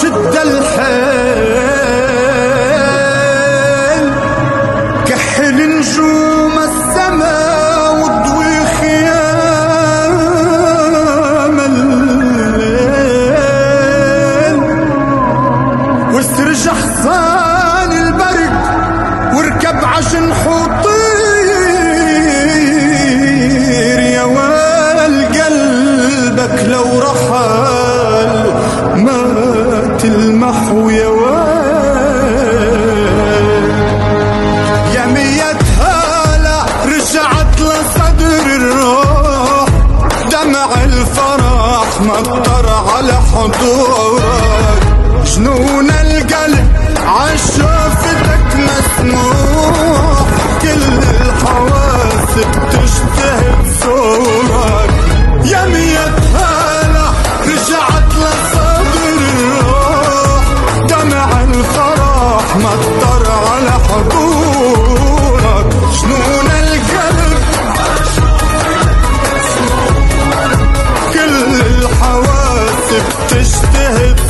شد الحيل. كحل نجوم السماء وضوي خيام الليل. واسترجع حصان البرق واركب عجنحه وطير يا وال قلبك لو رحل ما وقت المحو يا ويل. رجعت لصدر الروح. دمع الفرح مطر على حضورك. جنون القلب حضورك كل الحواس بتجتهد